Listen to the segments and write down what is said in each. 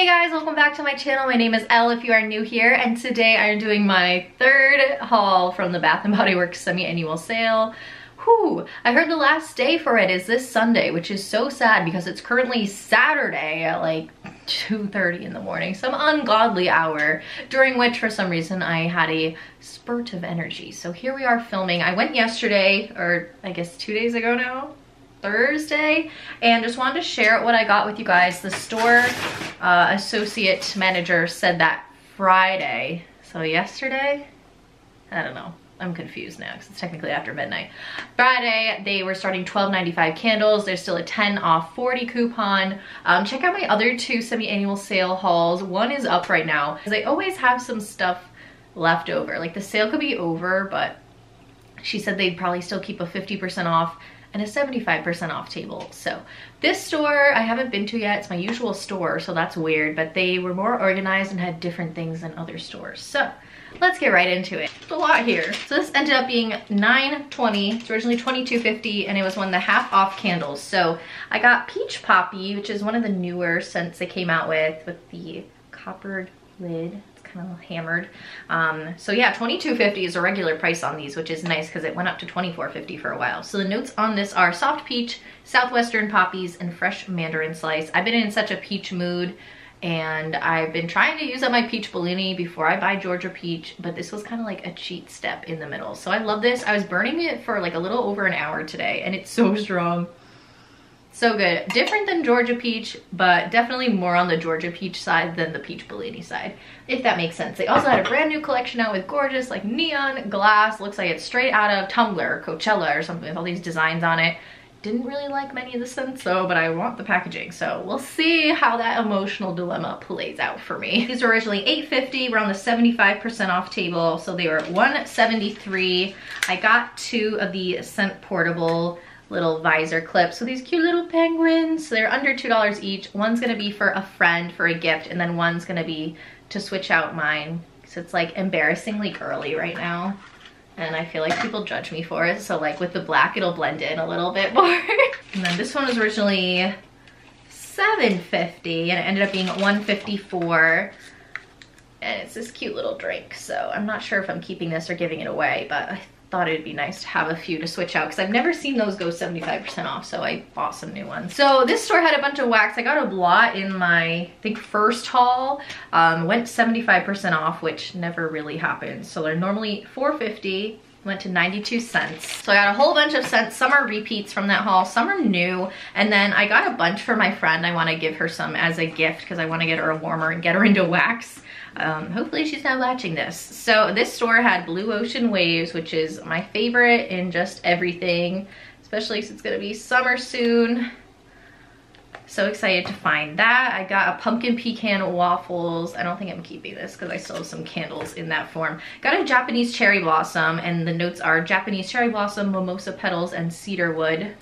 Hey guys, welcome back to my channel. My name is Elle if you are new here and today I am doing my third haul from the Bath & Body Works semi-annual sale. Whew, I heard the last day for it is this Sunday, which is so sad because it's currently Saturday at like 2.30 in the morning, some ungodly hour, during which for some reason I had a spurt of energy. So here we are filming. I went yesterday, or I guess two days ago now, Thursday and just wanted to share what I got with you guys. The store uh, associate manager said that Friday, so yesterday? I don't know. I'm confused now because it's technically after midnight. Friday, they were starting $12.95 candles. There's still a 10 off 40 coupon. Um, check out my other two semi-annual sale hauls. One is up right now because I always have some stuff left over. Like the sale could be over, but she said they'd probably still keep a 50% off and a 75% off table. So this store I haven't been to yet. It's my usual store, so that's weird, but they were more organized and had different things than other stores. So let's get right into it. It's a lot here. So this ended up being 9.20. It's originally 22.50 and it was one of the half off candles. So I got Peach Poppy, which is one of the newer scents they came out with, with the coppered lid It's kind of hammered. Um, so yeah, 22.50 is a regular price on these, which is nice because it went up to 24.50 for a while. So the notes on this are soft peach, southwestern poppies, and fresh mandarin slice. I've been in such a peach mood and I've been trying to use up my peach Bellini before I buy Georgia peach, but this was kind of like a cheat step in the middle. So I love this. I was burning it for like a little over an hour today and it's so strong. So good. Different than Georgia Peach, but definitely more on the Georgia Peach side than the Peach Bellini side, if that makes sense. They also had a brand new collection out with gorgeous like neon glass. Looks like it's straight out of Tumblr Coachella or something with all these designs on it. Didn't really like many of the scents though, but I want the packaging. So we'll see how that emotional dilemma plays out for me. These were originally $8.50. We're on the 75% off table. So they were 173. I got two of the scent portable little visor clips. So these cute little penguins, they're under $2 each. One's gonna be for a friend for a gift and then one's gonna be to switch out mine. So it's like embarrassingly girly right now. And I feel like people judge me for it. So like with the black, it'll blend in a little bit more. and then this one was originally 750 and it ended up being 154 and it's this cute little drink so i'm not sure if i'm keeping this or giving it away but i thought it'd be nice to have a few to switch out because I've never seen those go 75% off, so I bought some new ones. So this store had a bunch of wax. I got a lot in my, I think, first haul. Um, went 75% off, which never really happens. So they're normally 450 went to 92 cents. So I got a whole bunch of scents. Some are repeats from that haul, some are new. And then I got a bunch for my friend. I wanna give her some as a gift because I wanna get her a warmer and get her into wax. Um, hopefully she's not watching this. So this store had Blue Ocean Waves, which is my favorite in just everything, especially since it's gonna be summer soon. So excited to find that. I got a pumpkin pecan waffles. I don't think I'm keeping this because I still have some candles in that form. Got a Japanese cherry blossom and the notes are Japanese cherry blossom, mimosa petals, and cedar wood.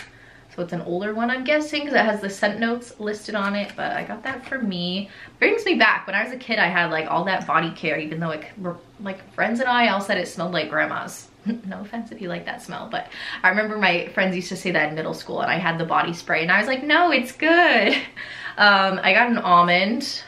So it's an older one, I'm guessing, because it has the scent notes listed on it, but I got that for me. Brings me back. When I was a kid, I had like all that body care, even though it, like friends and I all said it smelled like grandma's. no offense if you like that smell, but I remember my friends used to say that in middle school and I had the body spray and I was like, no, it's good. Um, I got an almond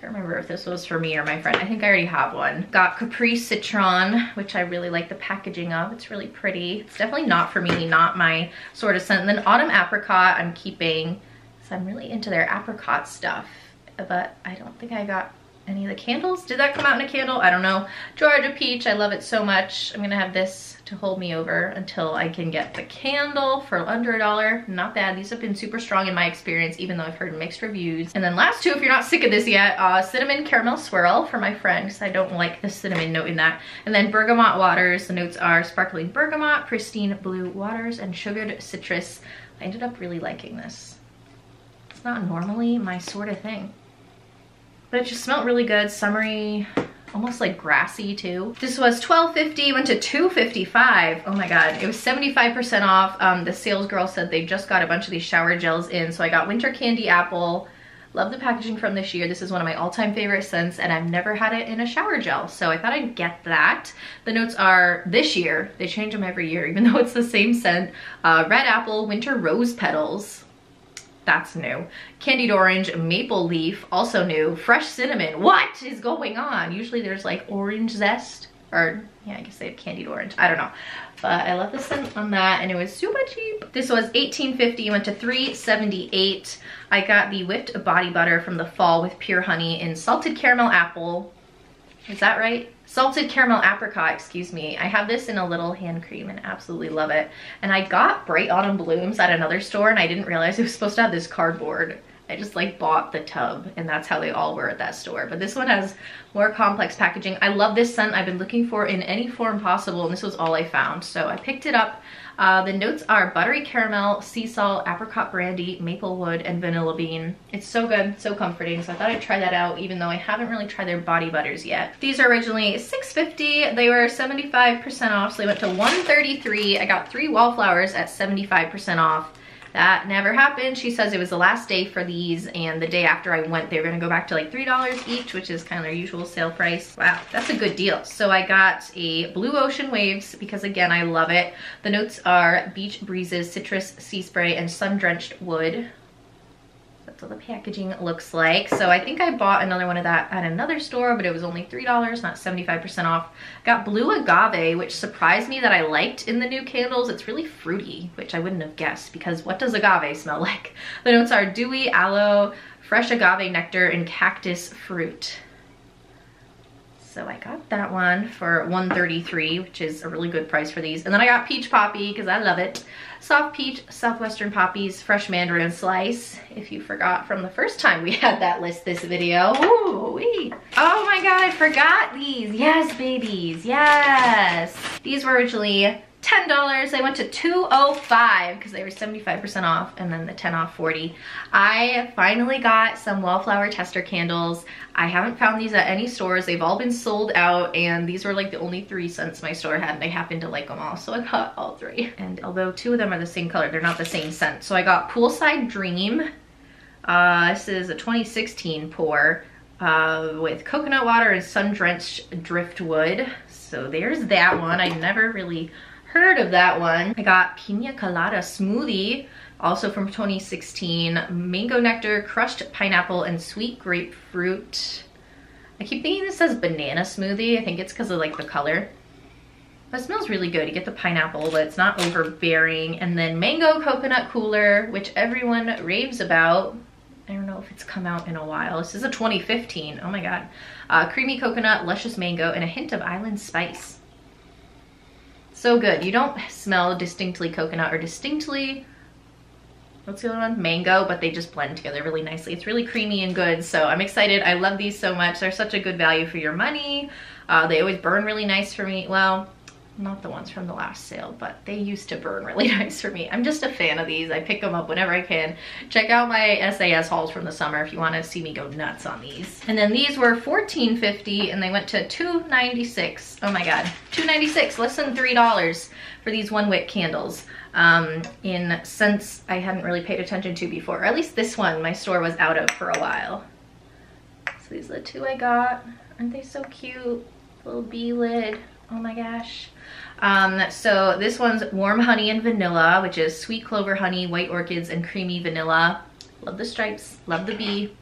can't remember if this was for me or my friend. I think I already have one. Got Capri Citron, which I really like the packaging of. It's really pretty. It's definitely not for me, not my sort of scent. And then Autumn Apricot I'm keeping, so I'm really into their apricot stuff. But I don't think I got any of the candles. Did that come out in a candle? I don't know. Georgia Peach, I love it so much. I'm gonna have this to hold me over until I can get the candle for under a dollar. Not bad. These have been super strong in my experience, even though I've heard mixed reviews. And then last two, if you're not sick of this yet, uh, cinnamon caramel swirl for my friend, because I don't like the cinnamon note in that. And then bergamot waters. The notes are sparkling bergamot, pristine blue waters, and sugared citrus. I ended up really liking this. It's not normally my sort of thing. But it just smelled really good, summery, almost like grassy too. This was $12.50, went to $2.55. Oh my God, it was 75% off. Um, the sales girl said they just got a bunch of these shower gels in. So I got Winter Candy Apple. Love the packaging from this year. This is one of my all-time favorite scents and I've never had it in a shower gel. So I thought I'd get that. The notes are this year. They change them every year even though it's the same scent. Uh, red Apple, Winter Rose Petals, that's new. Candied orange, maple leaf, also new. Fresh cinnamon, what is going on? Usually there's like orange zest, or yeah, I guess they have candied orange, I don't know. But I love the scent on that and it was super cheap. This was 18.50, went to 3.78. I got the whipped body butter from the fall with pure honey in salted caramel apple. Is that right? Salted caramel apricot, excuse me. I have this in a little hand cream and absolutely love it. And I got Bright Autumn Blooms at another store and I didn't realize it was supposed to have this cardboard. I just like bought the tub and that's how they all were at that store. But this one has more complex packaging. I love this scent I've been looking for in any form possible and this was all I found. So I picked it up uh, the notes are buttery caramel, sea salt, apricot brandy, maple wood, and vanilla bean. It's so good, so comforting, so I thought I'd try that out even though I haven't really tried their body butters yet. These are originally $6.50. They were 75% off, so they went to 133. I got three wallflowers at 75% off. That never happened. She says it was the last day for these and the day after I went, they were gonna go back to like $3 each, which is kind of their usual sale price. Wow, that's a good deal. So I got a Blue Ocean Waves because again, I love it. The notes are Beach Breezes, Citrus Sea Spray, and Sun-Drenched Wood. That's what the packaging looks like. So I think I bought another one of that at another store, but it was only $3, not 75% off. Got Blue Agave, which surprised me that I liked in the new candles. It's really fruity, which I wouldn't have guessed because what does agave smell like? The notes are dewy, aloe, fresh agave nectar, and cactus fruit. So I got that one for 133 which is a really good price for these. And then I got Peach Poppy, because I love it. Soft Peach, Southwestern Poppies, Fresh Mandarin Slice. If you forgot from the first time we had that list this video. Ooh, wee. Oh my god, I forgot these. Yes, babies, yes. These were originally $10. They went to 205 because they were 75% off and then the 10 off 40. I finally got some Wallflower tester candles. I haven't found these at any stores. They've all been sold out and these were like the only three scents my store had and I happened to like them all. So I got all three. And although two of them are the same color, they're not the same scent. So I got Poolside Dream. Uh, this is a 2016 pour uh, with coconut water and sun-drenched driftwood. So there's that one. I never really heard of that one. I got Pina Colada Smoothie, also from 2016. Mango nectar, crushed pineapple, and sweet grapefruit. I keep thinking this says banana smoothie. I think it's because of like the color. That smells really good. You get the pineapple, but it's not overbearing. And then mango coconut cooler, which everyone raves about. I don't know if it's come out in a while. This is a 2015. Oh my god. Uh, creamy coconut, luscious mango, and a hint of island spice. So good. You don't smell distinctly coconut or distinctly, what's the other one? Mango, but they just blend together really nicely. It's really creamy and good. So I'm excited. I love these so much. They're such a good value for your money. Uh, they always burn really nice for me. Well, not the ones from the last sale, but they used to burn really nice for me. I'm just a fan of these. I pick them up whenever I can. Check out my SAS hauls from the summer if you want to see me go nuts on these. And then these were $14.50 and they went to $2.96. Oh my God, $2.96, less than $3 for these one wick candles. Um, in scents I hadn't really paid attention to before, or at least this one my store was out of for a while. So these are the two I got. Aren't they so cute? Little bee lid. Oh my gosh. Um, so this one's warm honey and vanilla, which is sweet clover honey, white orchids, and creamy vanilla. Love the stripes, love the bee.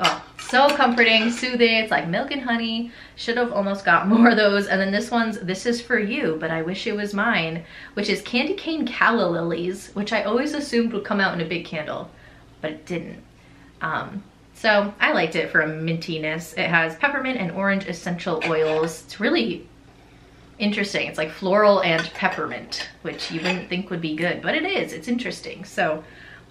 Oh, so comforting, soothing. It's like milk and honey. Should have almost got more of those. And then this one's This Is For You, but I Wish It Was Mine, which is candy cane calla lilies, which I always assumed would come out in a big candle, but it didn't. Um, so I liked it for a mintiness. It has peppermint and orange essential oils. It's really interesting. It's like floral and peppermint, which you wouldn't think would be good, but it is. It's interesting. So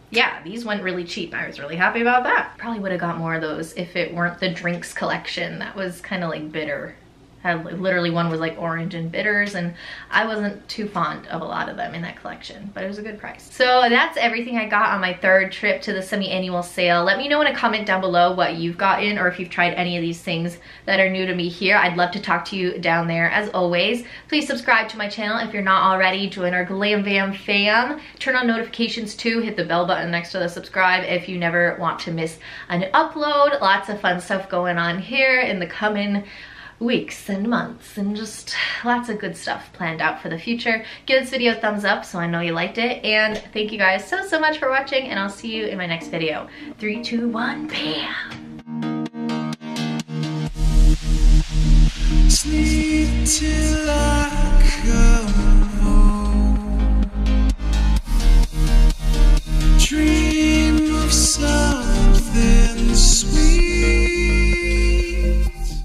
yeah, these went really cheap. I was really happy about that. Probably would have got more of those if it weren't the drinks collection. That was kind of like bitter had literally one was like orange and bitters and I wasn't too fond of a lot of them in that collection, but it was a good price. So that's everything I got on my third trip to the semi-annual sale. Let me know in a comment down below what you've gotten or if you've tried any of these things that are new to me here. I'd love to talk to you down there. As always, please subscribe to my channel if you're not already. Join our Glam Bam fam. Turn on notifications too. Hit the bell button next to the subscribe if you never want to miss an upload. Lots of fun stuff going on here in the coming weeks and months and just lots of good stuff planned out for the future. Give this video a thumbs up so I know you liked it and thank you guys so, so much for watching and I'll see you in my next video. Three, two, one, bam! Sleep till I come home Dream of something sweet